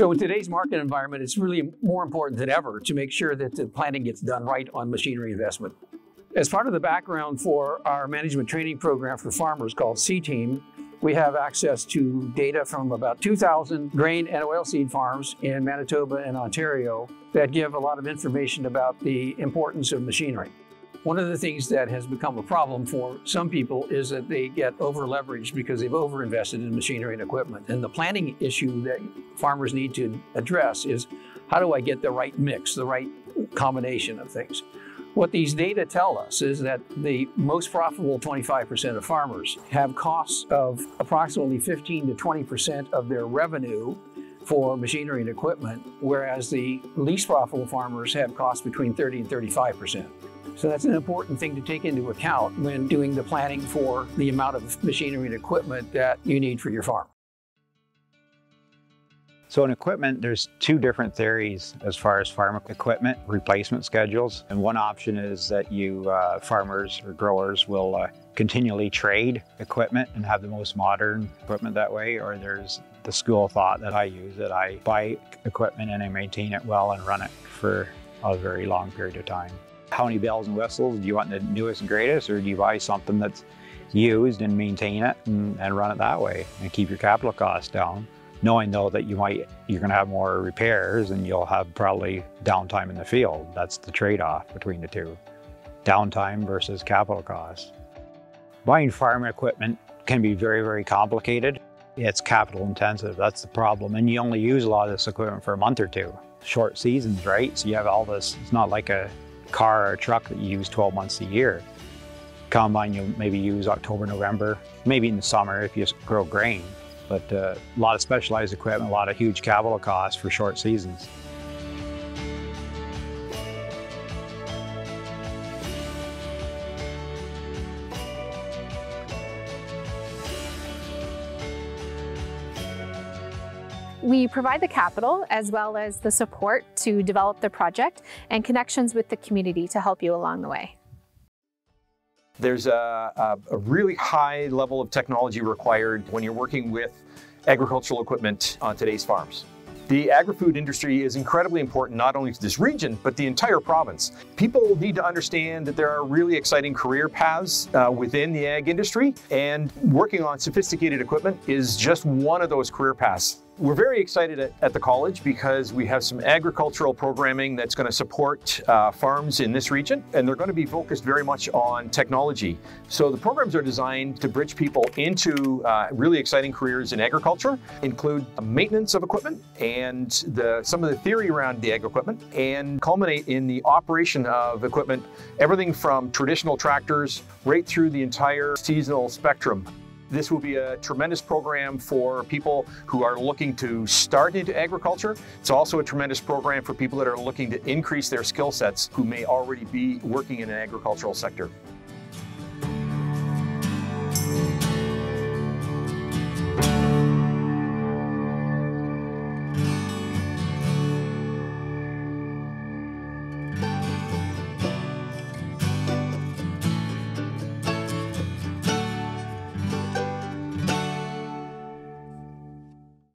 So in today's market environment, it's really more important than ever to make sure that the planning gets done right on machinery investment. As part of the background for our management training program for farmers called CTEAM, we have access to data from about 2,000 grain and oilseed farms in Manitoba and Ontario that give a lot of information about the importance of machinery. One of the things that has become a problem for some people is that they get over leveraged because they've overinvested in machinery and equipment. And the planning issue that farmers need to address is how do I get the right mix, the right combination of things? What these data tell us is that the most profitable 25% of farmers have costs of approximately 15 to 20% of their revenue for machinery and equipment, whereas the least profitable farmers have costs between 30 and 35%. So that's an important thing to take into account when doing the planning for the amount of machinery and equipment that you need for your farm. So in equipment, there's two different theories as far as farm equipment replacement schedules. And one option is that you uh, farmers or growers will uh, continually trade equipment and have the most modern equipment that way. Or there's the school of thought that I use that I buy equipment and I maintain it well and run it for a very long period of time. How many bells and whistles? Do you want the newest and greatest or do you buy something that's used and maintain it and, and run it that way and keep your capital costs down? Knowing though that you might, you're gonna have more repairs and you'll have probably downtime in the field. That's the trade-off between the two. Downtime versus capital costs. Buying farm equipment can be very, very complicated. It's capital intensive, that's the problem. And you only use a lot of this equipment for a month or two. Short seasons, right? So you have all this, it's not like a car or truck that you use 12 months a year. Combine you maybe use October, November, maybe in the summer if you grow grain. But uh, a lot of specialized equipment, a lot of huge capital costs for short seasons. We provide the capital as well as the support to develop the project and connections with the community to help you along the way. There's a, a, really high level of technology required when you're working with agricultural equipment on today's farms. The agri-food industry is incredibly important not only to this region, but the entire province. People need to understand that there are really exciting career paths uh, within the ag industry, and working on sophisticated equipment is just one of those career paths. We're very excited at, at, the college because we have some agricultural programming that's going to support uh, farms in this region, and they're going to be focused very much on technology. So the programs are designed to bridge people into uh, really exciting careers in agriculture, include maintenance of equipment and the, some of the theory around the ag equipment, and culminate in the operation of equipment, everything from traditional tractors right through the entire seasonal spectrum. This will be a tremendous program for people who are looking to start into agriculture. It's also a tremendous program for people that are looking to increase their skill sets who may already be working in an agricultural sector.